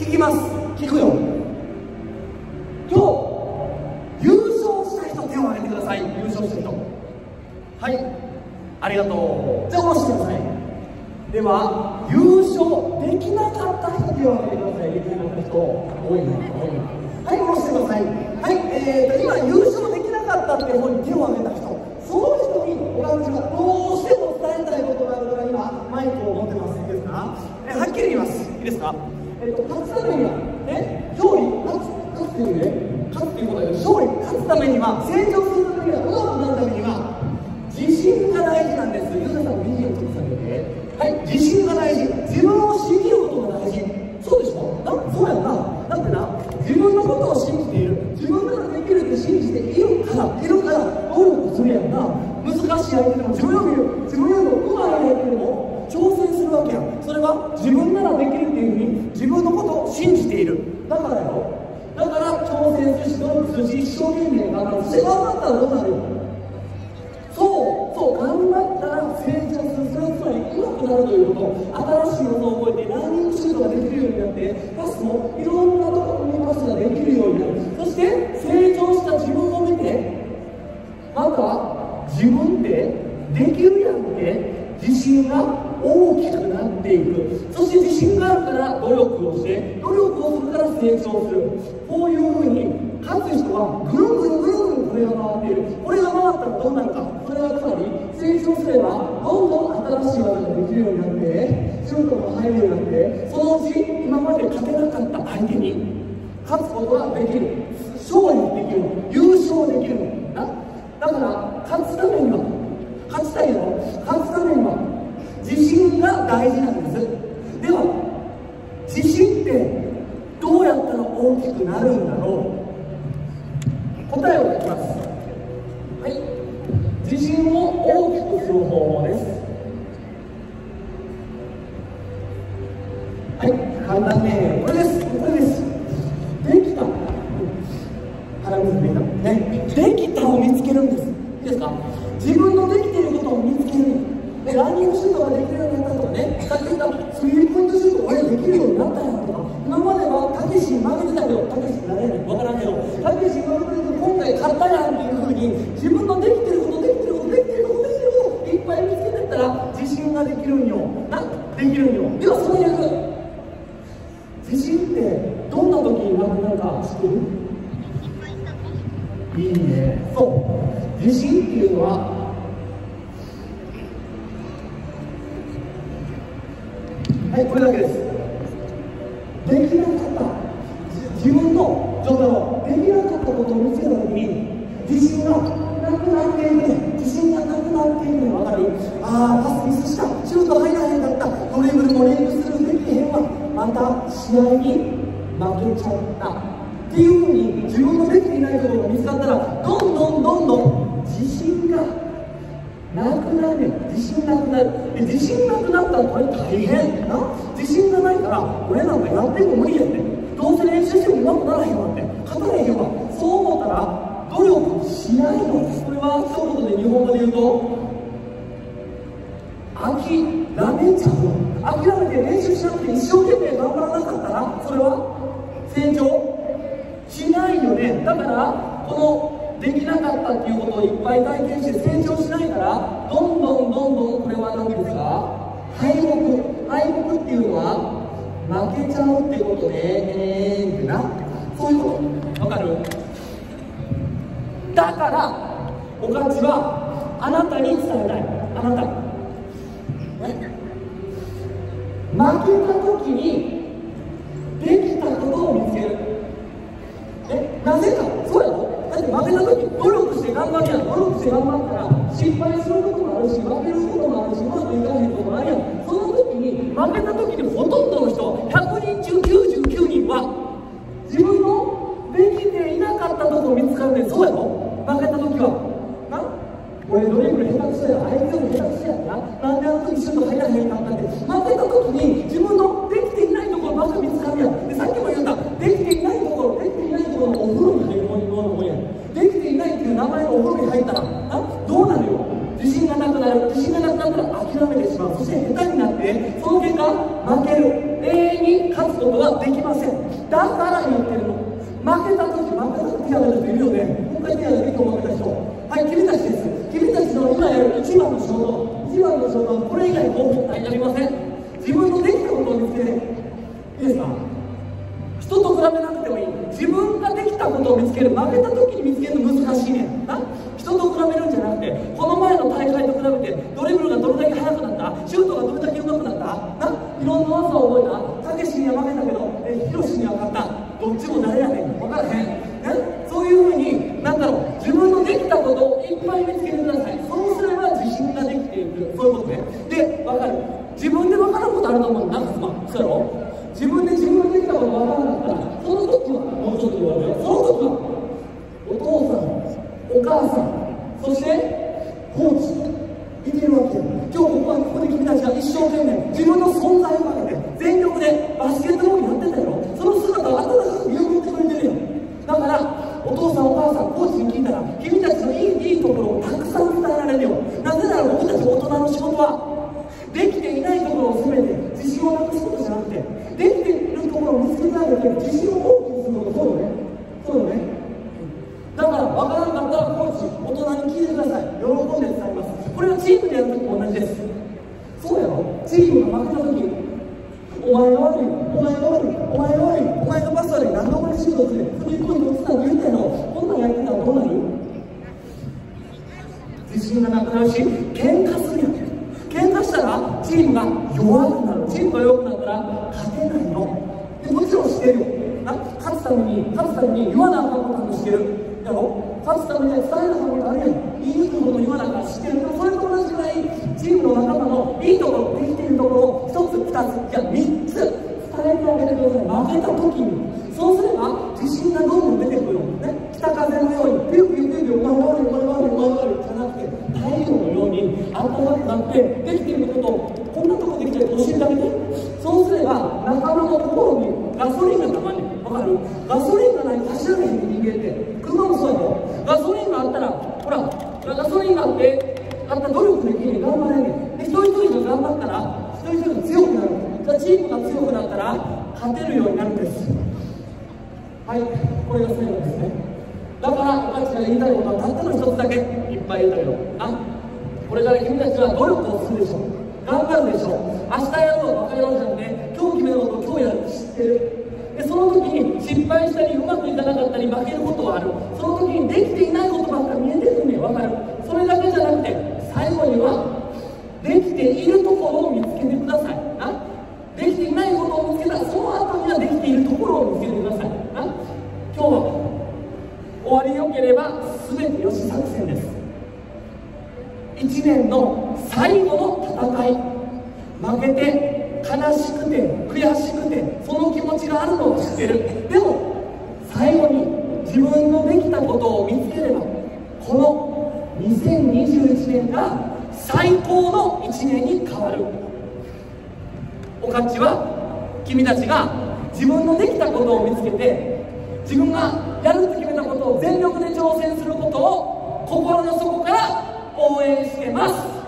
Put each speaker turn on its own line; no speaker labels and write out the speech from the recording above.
聞きます。聞くよ。今日優勝した人手を挙げてください。優勝した人。はい。ありがとう。じゃあ下ろしてください。では優勝できなかった人手を挙げてください。できなかった人多いな多いなはい下ろしてくださいはいえーと今優勝できなかったっていう方に手を挙げた人その人に私がどうしても伝えたいことがあるから今マイクを持ってますいいですか、えはっきり言いますいいですかえっと勝つためにはね勝利勝つ勝つていうね勝つっていうことだけど勝利勝つためには成長するためにはうまくなるためには自信が大事なんですユーザーさんの BGM ちょっと下げてはい自信が大事自分を信じることが大事そうでしょなそうやんなだってな自分のことを信じている自分ならできるって信じているからいるから努力するやんな難しい相手でも自分より自分よりも上手い相手でも挑戦するわけやんそれは自分ならできるっていうふうに自分のことを信じている。だからするし努力するし一生懸命頑張るそして頑張ったらどうなる？そうそう頑張ったら成長する。それはつまり上手くなるということ。新しいことを覚えてラーニングシュートができるようになってパスもいろんなところにパスができるようになる。そして成長した自分を見てまた自分でできるやんって自信が大きくなっていく。そして自信があるから努力をして努力をするから成長する。こういうふうに勝つ人はぐんぐんぐんぐんこれが回っているこれが回ったらどうなるかそれはつまり成長すればどんどん新しい技ができるようになってシュートも入るようになってそのうち今まで勝てなかった相手に勝つことができる勝利できる優勝できるなだから勝つためには勝ちたいよ勝つためには自信が大事なんですはい簡単ねこれですこれですできた腹水できたねできたを見つけるんですいいですか自分のできていることを見つけるでランニングシュートができるようになったとかねさっき言ったスリーポイントシュート俺できるようになったやんとか今まではたけし負けてたけどたけし誰やねん分からんけどたけし負けてて今回勝ったやんっていうふうに自分のできてることできてることできてることできてることいっぱい見つけてったら自信ができるんよなできるんよではその逆自信ってどんな時になくなるか知ってる？いいね。そう。自信っていうのははいこれだけです。できなかった。自分の状態をできなかったことを見つけた時に自信がなくなっている自信がなくなっているの分かる？ああパスミスした。シュート入らへんかった。ドリブルも練習する。また試合に負けちゃったっていうふうに自分のできていないことが見つかったらどんどんどんどん自信がなくなる。自信なくなるで自信なくなったらこれ大変な自信がないから俺なんかやっても無理やって。どうせ練習してもうまくならへんわって。勝たれへんわ。成長しないよね。だからこのできなかったっていうことをいっぱい体験して成長しないからどんどんどんどんこれは何ですか敗北敗北っていうのは負けちゃうってことでえーってな。そういうこと。わかる？だからおかちはあなたに伝えたい。あなた。負けた時にできたことを見つけるえなぜかそうやろだって負けた時努力して頑張るやん努力して頑張ったら失敗することもあるし負けることもあるしうまくいかへんこともあるやんその時に負けた時にほとんどの人100人中99人は自分のできていなかったとこ見つかるねんそうやろ負けた時はな俺ドリブル下手くそや相手も下手くそやななんであの時シュート入らへんかったって負けた時に自分の入ったらあどうなるよ？自信がなくなる自信がなくなったら諦めてしまう。そして下手になってその結果負ける。永遠に勝つことができません。だから言ってるの。負けた時負けた時手を挙る人いるよね。今回手を挙げると負けた人はい君たちです。君たちの今やる一番の仕事。一番の仕事はこれ以外の問題になりません。自分のできたことを見つけて。いいですか？人と比べなくてもいい。自分ができたことを見つける。負けた時に見つけるのいろんな技を覚えたたけしには負けたけどえヒロシには勝った。どっちも誰やねん。分からへん、ね、そういうふうになんだろう。自分のできたことをいっぱい見つけてください。そうすれば自信ができていく。そういうことね。で分かる。自分で分からんことあると思うなんかすまん。そうやろ？自分で自分のできたこと分からなかったらその時はもうちょっと言われるその時はお父さんお母さんそしてコーチいてるわけよ。今日ここはここで君たちが一生懸命自分の存在をかけて全力でバスケットボールやってたよその姿を温かく見送ってくれてるよだからお父さんお母さんコーチに聞いたら君たちのいいいいところをたくさん伝えられるよなぜなら僕たち大人の仕事はできていないところを責めて自信をなくすことじゃなくてできているところを見つけてあげて自信を大きくすることそうよねそうよねだから分からなかったらコーチ大人に聞いてください喜んで伝えますこれはチームでやるときも同じですそうやろチームが負けた時お前が悪いお前が悪いお前が悪いお前がパス悪い何でお前シュート打つねんスリーポイント打つなん言ったやろこんなんやってたらどうなる自信がなくなるし喧嘩するやん喧嘩したらチームが弱くなるチームが弱くなったら勝てないのでもちろんしてるよ勝つために勝つために言わなあかんこともしてるやろ勝つために伝えなあかんことあるやん言いにくいこと言わなあかん知ってるそれと同じぐらいチームの仲間のいいところできているところを1つ2ついや3つ伝えてあげてください負けた時に信がどんどん出てくるのね。北風のようにピュピュピュピュッお前が悪いお前が悪いお前が悪いじゃなくて太陽のように暖かくなってできていることをこんなとこできちゃう教えてあげてそうすれば仲間の心にガソリンがたまんねんわかるガソリンがないと走られへん人間って車もそうやろガソリンがあったらほらガソリンがあってあんた努力できる頑張れんねんで一人一人が頑張ったら一人一人が強くなるじゃあチームが強くなったら勝てるようになるんですはいこれが最後ですね。だから私が言いたいことはたったの一つだけいっぱい言うたけどあこれから君たちは努力をするでしょ頑張るでしょ明日やろう分かりませんね今日決めること今日やる知ってる。でその時に失敗したりうまくいかなかったり負けることはある。その時にできていないことばっか見えてくるね。ん分かる。それだけじゃなくて最後にはできているところを見つけてください。な。できていないことを見つけたらその後にはできているところを見つけて終わりよければ全てよし作戦です。1年の最後の戦い。負けて悲しくて悔しくてその気持ちがあるのを知ってる。でも最後に自分のできたことを見つければこの2021年が最高の1年に変わる。おかっちは君たちが自分のできたことを見つけて自分が全力で挑戦することを心の底から応援してます。